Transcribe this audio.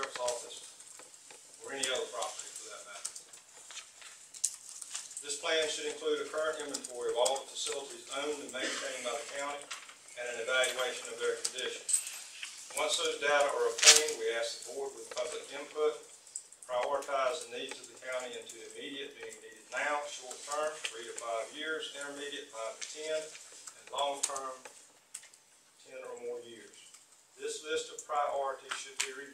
sheriff's office, or any other property for that matter. This plan should include a current inventory of all the facilities owned and maintained by the county and an evaluation of their condition. Once those data are obtained, we ask the board with public input, prioritize the needs of the county into immediate, being needed now, short term, three to five years, intermediate, five to ten, and long term, ten or more years. This list of priorities should be reviewed